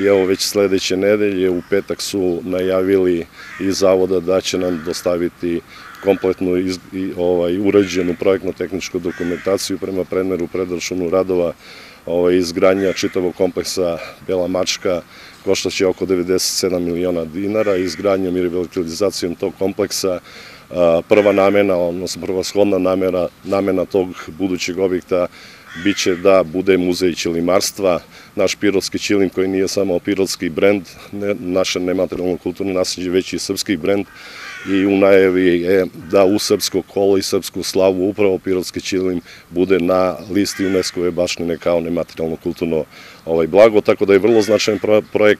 i evo već sledeće nedelje u petak su najavili iz zavoda da će nam dostaviti kompletnu i, ovaj, urađenu projektno-tehničku dokumentaciju prema predmeru predrašunu radova ovaj, izgradnja čitavog kompleksa Bela Mačka koštaće oko 97 miliona dinara, izgradnjom i revitalizacijom tog kompleksa prva namena, odnosno prva shodna namena tog budućeg objekta biće da bude muzej ćilimarstva, naš pirotski ćilim koji nije samo pirotski brend, ne, naše nematerijalno kulturno nasljeđe, već i srpski brend. I u najavi je da u srpsko kolo i srpsku slavu upravo pirotski ćilim bude na listi UNESCO-ve bašnine kao nematerijalno kulturno ovaj, blago, tako da je vrlo značajan projekt